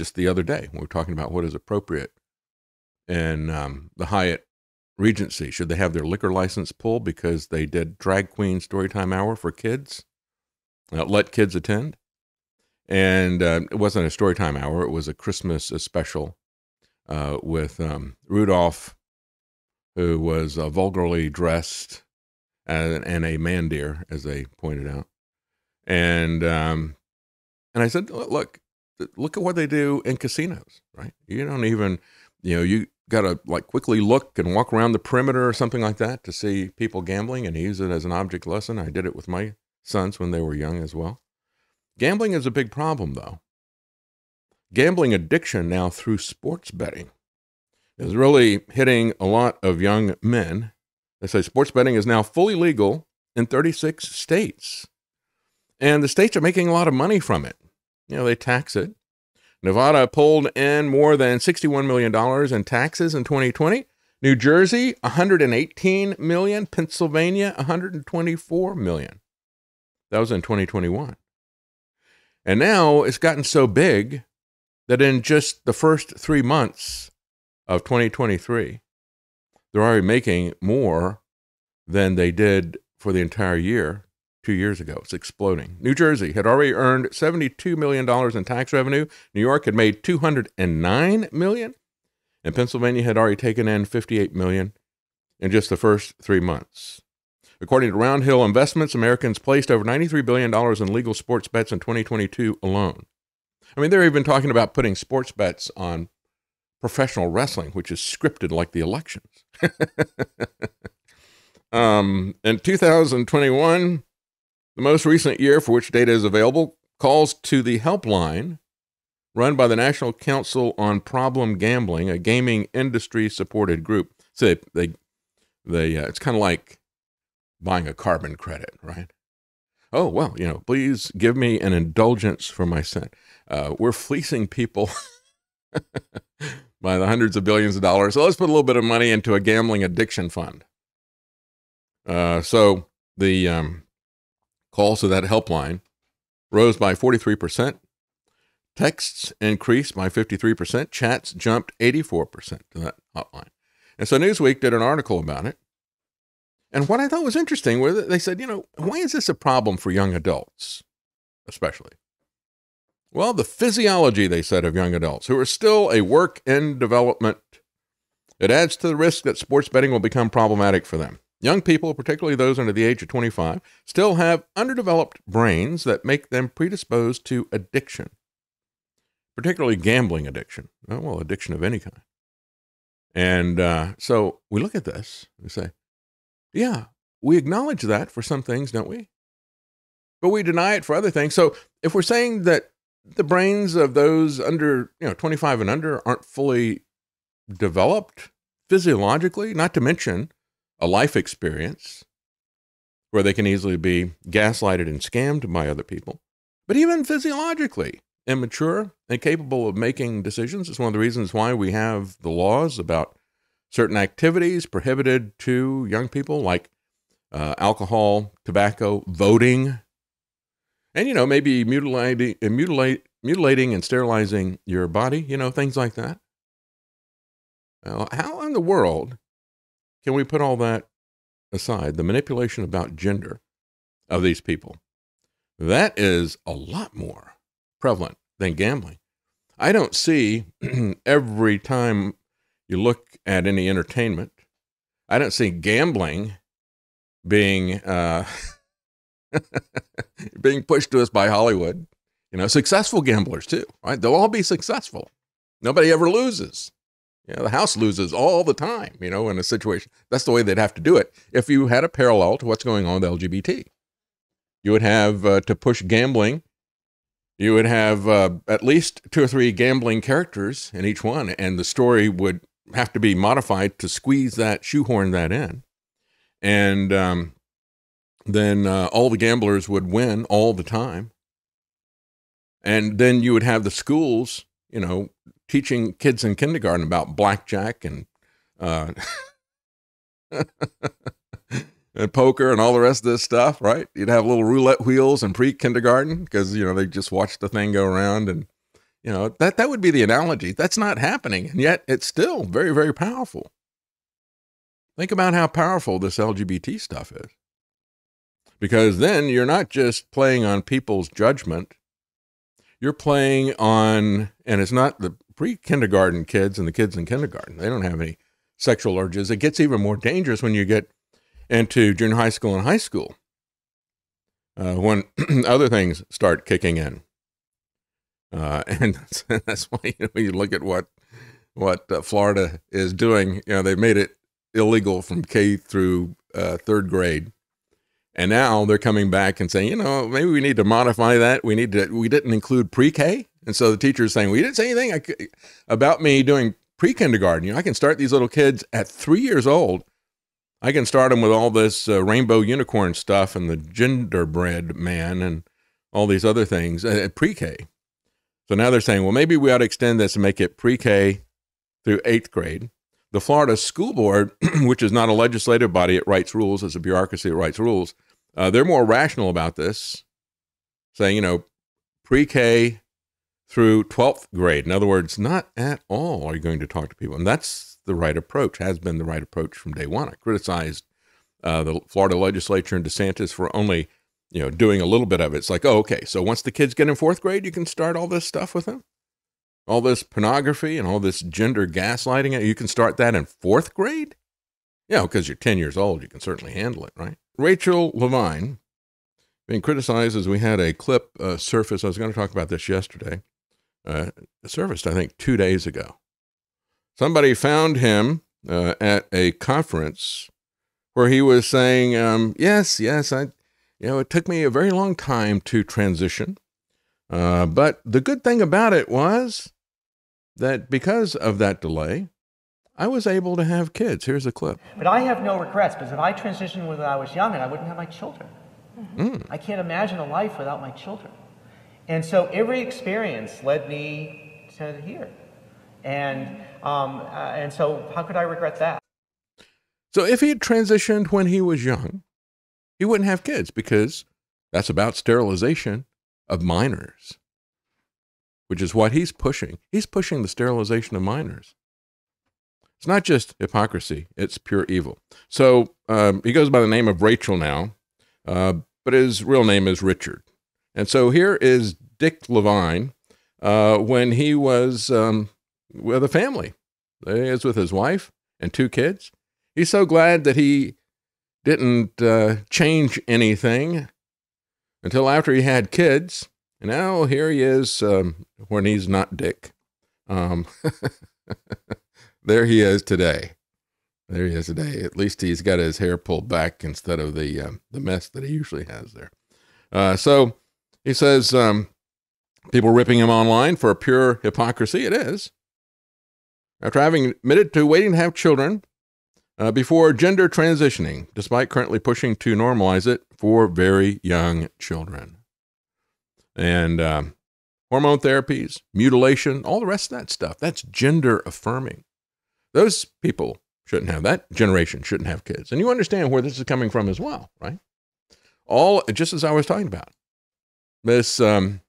just the other day. We were talking about what is appropriate in um, the Hyatt Regency. Should they have their liquor license pulled because they did drag queen storytime hour for kids? Uh, let kids attend. And uh, it wasn't a storytime hour, it was a Christmas special uh, with um, Rudolph, who was uh, vulgarly dressed and, and a man deer, as they pointed out. And um, and I said, look, look at what they do in casinos, right? You don't even, you know, you got to like quickly look and walk around the perimeter or something like that to see people gambling and use it as an object lesson. I did it with my sons when they were young as well. Gambling is a big problem, though. Gambling addiction now through sports betting is really hitting a lot of young men. They say sports betting is now fully legal in 36 states. And the states are making a lot of money from it. You know, they tax it. Nevada pulled in more than $61 million in taxes in 2020. New Jersey, 118 million. Pennsylvania, 124 million. That was in 2021. And now it's gotten so big that in just the first three months of 2023, they're already making more than they did for the entire year two years ago. It's exploding. New Jersey had already earned $72 million in tax revenue. New York had made 209 million. And Pennsylvania had already taken in 58 million in just the first three months. According to Roundhill Investments, Americans placed over $93 billion in legal sports bets in 2022 alone. I mean, they're even talking about putting sports bets on professional wrestling, which is scripted like the elections. um, in 2021, the most recent year for which data is available calls to the helpline run by the National Council on Problem Gambling, a gaming industry supported group. So they, they, they uh, it's kind of like buying a carbon credit, right? Oh, well, you know, please give me an indulgence for my sin. Uh, we're fleecing people by the hundreds of billions of dollars. So let's put a little bit of money into a gambling addiction fund. Uh, so the um, Calls to that helpline rose by 43%. Texts increased by 53%. Chats jumped 84% to that hotline. And so Newsweek did an article about it. And what I thought was interesting was they said, you know, why is this a problem for young adults, especially? Well, the physiology, they said, of young adults who are still a work in development, it adds to the risk that sports betting will become problematic for them. Young people, particularly those under the age of 25, still have underdeveloped brains that make them predisposed to addiction, particularly gambling addiction. Well, addiction of any kind. And uh, so we look at this and say, yeah, we acknowledge that for some things, don't we? But we deny it for other things. So if we're saying that the brains of those under, you know, 25 and under aren't fully developed physiologically, not to mention a life experience where they can easily be gaslighted and scammed by other people, but even physiologically immature and capable of making decisions. It's one of the reasons why we have the laws about certain activities prohibited to young people, like uh, alcohol, tobacco, voting, and you know maybe mutilating, mutilate, mutilating and sterilizing your body. You know things like that. Now, how in the world can we put all that aside? The manipulation about gender of these people. That is a lot more prevalent than gambling. I don't see every time you look at any entertainment, I don't see gambling being uh, being pushed to us by Hollywood. You know, successful gamblers too, right? They'll all be successful. Nobody ever loses. You know, the House loses all the time, you know, in a situation. That's the way they'd have to do it. If you had a parallel to what's going on with LGBT, you would have uh, to push gambling. You would have uh, at least two or three gambling characters in each one, and the story would have to be modified to squeeze that, shoehorn that in. And um, then uh, all the gamblers would win all the time. And then you would have the schools, you know, teaching kids in kindergarten about blackjack and uh, and poker and all the rest of this stuff, right? You'd have little roulette wheels and pre kindergarten because you know they just watch the thing go around and You know, that, that would be the analogy. That's not happening. And yet it's still very, very powerful. Think about how powerful this LGBT stuff is. Because then you're not just playing on people's judgment, you're playing on, and it's not the pre kindergarten kids and the kids in kindergarten. They don't have any sexual urges. It gets even more dangerous when you get into junior high school and high school, uh, when other things start kicking in. Uh, and that's, that's why you, know, you look at what what uh, Florida is doing. You know, they've made it illegal from K through uh, third grade, and now they're coming back and saying, you know, maybe we need to modify that. We need to. We didn't include pre-K, and so the teacher is saying, we didn't say anything about me doing pre-kindergarten. You know, I can start these little kids at three years old. I can start them with all this uh, rainbow unicorn stuff and the gingerbread man and all these other things at pre-K. So now they're saying, well, maybe we ought to extend this and make it pre K through eighth grade. The Florida School Board, which is not a legislative body, it writes rules, it's a bureaucracy that writes rules. Uh, they're more rational about this, saying, you know, pre K through 12th grade. In other words, not at all are you going to talk to people. And that's the right approach, has been the right approach from day one. I criticized uh, the Florida legislature and DeSantis for only you know, doing a little bit of it. It's like, oh, okay. So once the kids get in fourth grade, you can start all this stuff with them, all this pornography and all this gender gaslighting. You can start that in fourth grade. Yeah, because you're 10 years old, you can certainly handle it, right? Rachel Levine being criticized as we had a clip uh, surface. I was going to talk about this yesterday. Uh, surfaced, I think, two days ago. Somebody found him uh, at a conference where he was saying, um, "Yes, yes, I, you know, it took me a very long time to transition. Uh, but the good thing about it was that because of that delay, I was able to have kids. Here's a clip. But I have no regrets because if I transitioned when I was young and I wouldn't have my children. Mm. I can't imagine a life without my children. And so every experience led me to here. And, um, uh, and so how could I regret that? So if he had transitioned when he was young, he wouldn't have kids because that's about sterilization of minors, which is what he's pushing. He's pushing the sterilization of minors. It's not just hypocrisy, it's pure evil. So um, he goes by the name of Rachel now, uh, but his real name is Richard. And so here is Dick Levine uh, when he was um, with a family. He is with his wife and two kids. He's so glad that he didn't uh, change anything until after he had kids. And now here he is um, when he's not Dick. Um, there he is today. There he is today. At least he's got his hair pulled back instead of the uh, the mess that he usually has there. Uh, so he says um, people ripping him online for pure hypocrisy. It is. After having admitted to waiting to have children, uh, before gender transitioning, despite currently pushing to normalize it for very young children. And um, hormone therapies, mutilation, all the rest of that stuff, that's gender affirming. Those people shouldn't have that generation shouldn't have kids. And you understand where this is coming from as well, right? All just as I was talking about. This um,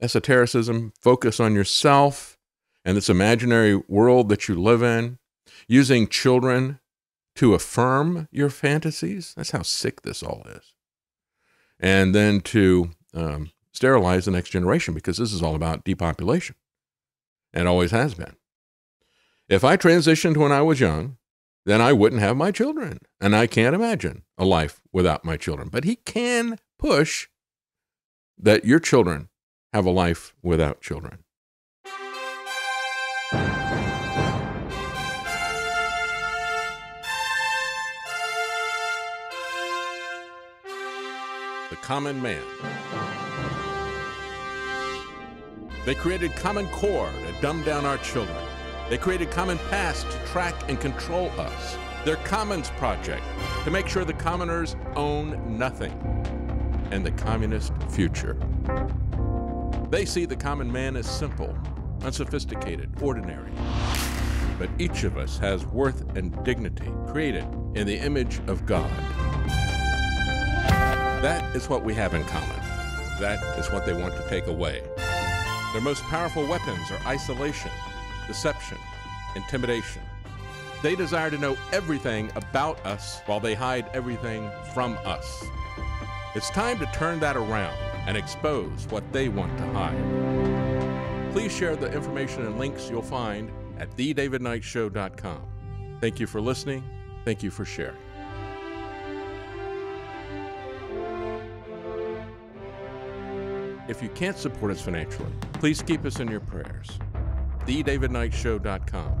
esotericism, focus on yourself and this imaginary world that you live in, using children to affirm your fantasies. That's how sick this all is. And then to um, sterilize the next generation because this is all about depopulation and always has been. If I transitioned when I was young, then I wouldn't have my children. And I can't imagine a life without my children. But he can push that your children have a life without children. The Common man. They created Common Core to dumb down our children. They created Common Pass to track and control us. Their Commons Project to make sure the commoners own nothing. And the communist future. They see the common man as simple, unsophisticated, ordinary. But each of us has worth and dignity created in the image of God. That is what we have in common. That is what they want to take away. Their most powerful weapons are isolation, deception, intimidation. They desire to know everything about us while they hide everything from us. It's time to turn that around and expose what they want to hide. Please share the information and links you'll find at thedavidknightshow.com. Thank you for listening. Thank you for sharing. If you can't support us financially, please keep us in your prayers. TheDavidKnightShow.com